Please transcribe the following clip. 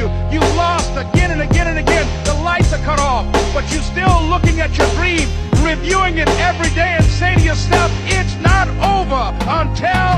you. You've lost again and again and again. The lights are cut off, but you're still looking at your dream, reviewing it every day and say to yourself, it's not over until